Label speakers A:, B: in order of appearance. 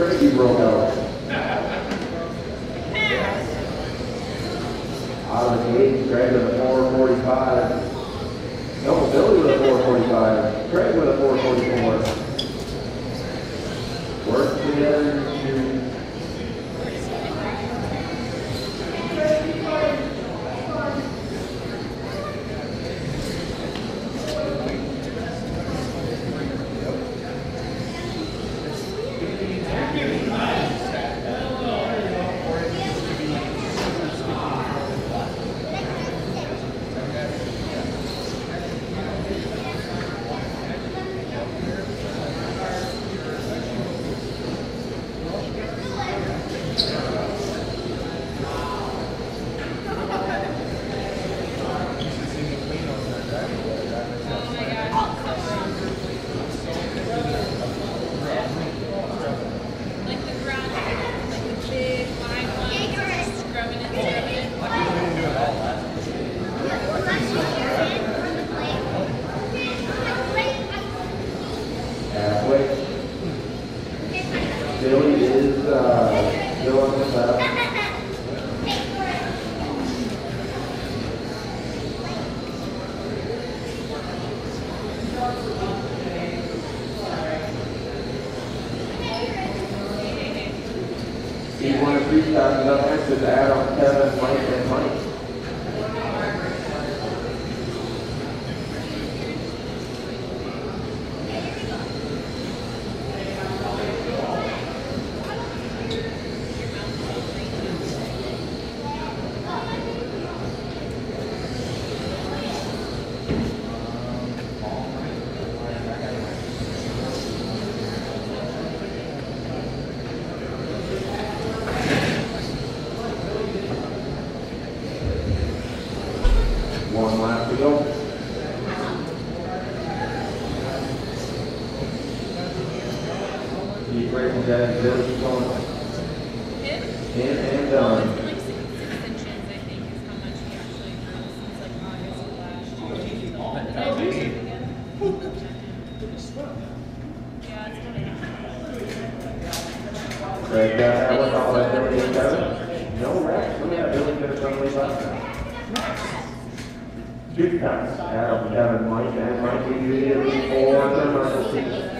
A: You broke out. Out of the gate, Craig with a four forty-five. No, Billy with a four forty-five. Craig Billy is, uh, still on the left. Of three starting up next is Adam, Kevin, Mike, and Mike. One lap to go. Keep breaking that, Billy's going in and done.
B: it's been like six, six inches, I think, is how much he actually grew since like August of last year. Did I lose it again? Yeah, it's gonna
A: Craig got that one, all that Billy and Kevin. No wreck, look at Billy could have done way Good pass, Adam, Kevin, Mike, and Mike, you did it for the team.